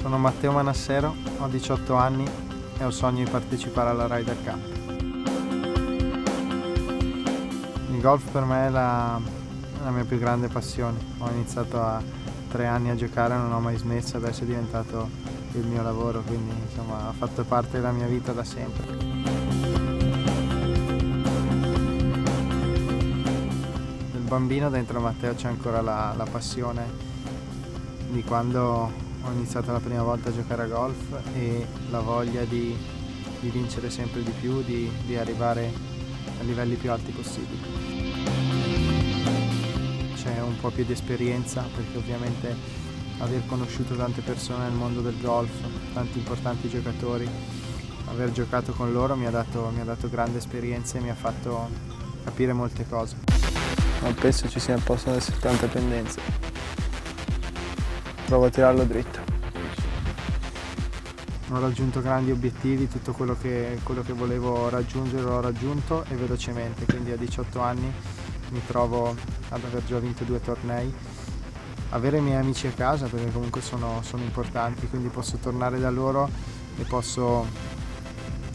Sono Matteo Manassero, ho 18 anni e ho sogno di partecipare alla Ryder Cup. Il golf per me è la, la mia più grande passione. Ho iniziato a tre anni a giocare, non ho mai smesso, adesso è diventato il mio lavoro, quindi insomma ha fatto parte della mia vita da sempre. Del bambino dentro Matteo c'è ancora la, la passione di quando ho iniziato la prima volta a giocare a golf e la voglia di, di vincere sempre di più, di, di arrivare a livelli più alti possibili. C'è un po' più di esperienza perché ovviamente aver conosciuto tante persone nel mondo del golf, tanti importanti giocatori, aver giocato con loro mi ha dato, mi ha dato grande esperienza e mi ha fatto capire molte cose. Non penso ci sia possono essere tante pendenze provo a tirarlo dritto. Ho raggiunto grandi obiettivi, tutto quello che, quello che volevo raggiungere l'ho raggiunto e velocemente, quindi a 18 anni mi trovo ad aver già vinto due tornei. Avere i miei amici a casa perché comunque sono, sono importanti, quindi posso tornare da loro e posso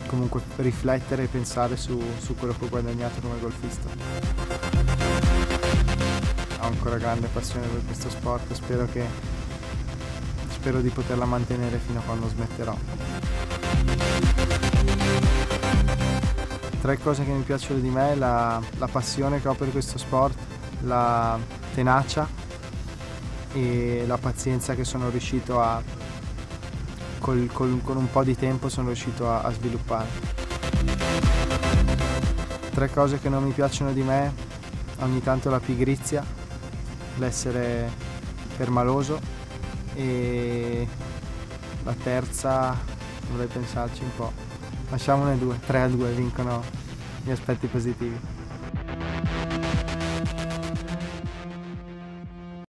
comunque riflettere e pensare su, su quello che ho guadagnato come golfista. Ho ancora grande passione per questo sport, spero che spero di poterla mantenere fino a quando smetterò. Tre cose che mi piacciono di me, la, la passione che ho per questo sport, la tenacia e la pazienza che sono riuscito a, col, col, con un po' di tempo sono riuscito a, a sviluppare. Tre cose che non mi piacciono di me, ogni tanto la pigrizia, l'essere permaloso e la terza dovrei pensarci un po'. Lasciamone due, 3 a 2 vincono gli aspetti positivi.